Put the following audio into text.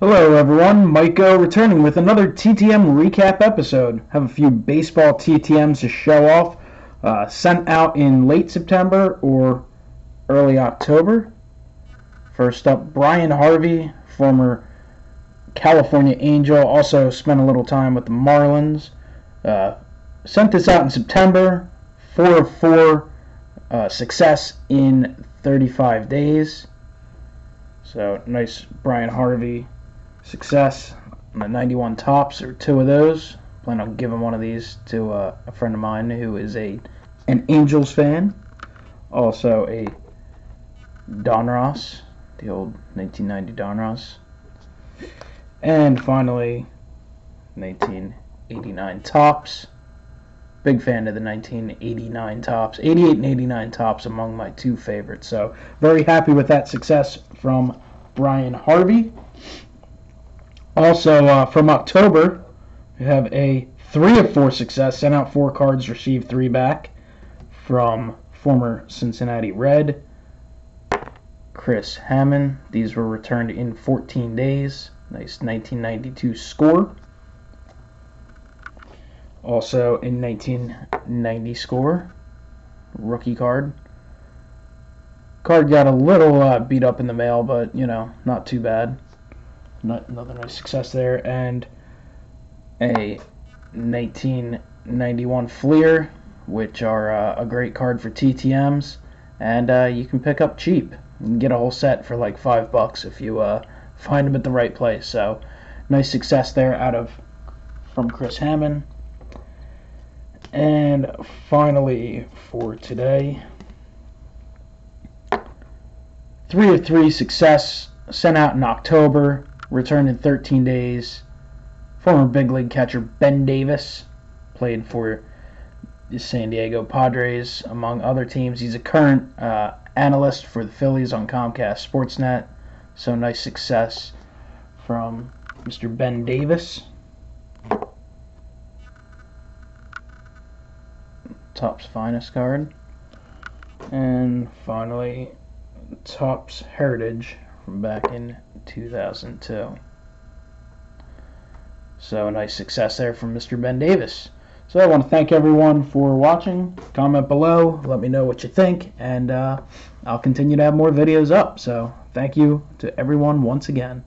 Hello, everyone. MikeO returning with another TTM recap episode. Have a few baseball TTMs to show off. Uh, sent out in late September or early October. First up, Bryan Harvey, former California Angel, also spent a little time with the Marlins. Uh, sent this out in September. 4 of 4 uh, success in 35 days. So, nice Bryan Harvey success. The 91 Topps are two of those. Plan on giving one of these to uh, a friend of mine who is a an Angels fan. Also a Donruss, the old 1990 Donruss. And finally, 1989 Topps. Big fan of the 1989 Topps, 88 and 89 Topps among my two favorites. So, very happy with that success from Bryan Harvey. Also, uh, from October, we have a three of four success. Sent out four cards, received three back from former Cincinnati Red, Chris Hammond. These were returned in 14 days. Nice 1992 score. Also in 1990 score, rookie card. Card got a little uh, beat up in the mail, but you know, not too bad. Not, another nice success there, and a 1991 Fleer, which are uh, a great card for TTMs, and uh, you can pick up cheap. Get a whole set for like five bucks if you uh, find them at the right place. So, nice success there out of from Chris Hammond. And finally, for today, three of three success sent out in October returned in 13 days. Former big league catcher Ben Davis played for the San Diego Padres, among other teams. He's a current uh, analyst for the Phillies on Comcast Sportsnet. So nice success from Mr. Ben Davis. Topps finest card. And finally, Topps Heritage from back in 2002. So a nice success there from Mr. Ben Davis. So I want to thank everyone for watching. Comment below, let me know what you think, and uh, I'll continue to have more videos up. So thank you to everyone once again.